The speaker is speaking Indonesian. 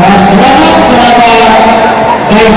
Nah, selamat selamat high